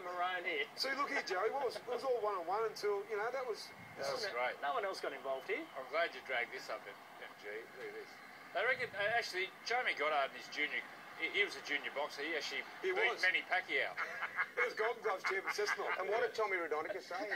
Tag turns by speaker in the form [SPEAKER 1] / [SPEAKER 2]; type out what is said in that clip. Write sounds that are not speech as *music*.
[SPEAKER 1] them around here.
[SPEAKER 2] See, look here, Joey. What was, it was all one on one until you know that was.
[SPEAKER 3] That was great.
[SPEAKER 1] No one else got involved here.
[SPEAKER 3] I'm glad you dragged this up, MG. Look at this. I reckon, uh, actually, Jamie Goddard in his junior, he, he was a junior boxer. He actually
[SPEAKER 2] He
[SPEAKER 3] beat
[SPEAKER 2] was.
[SPEAKER 3] Manny Pacquiao.
[SPEAKER 2] It was Golden Gloves champion Cessnock.
[SPEAKER 4] And what did Tommy Raudonikis say? *laughs*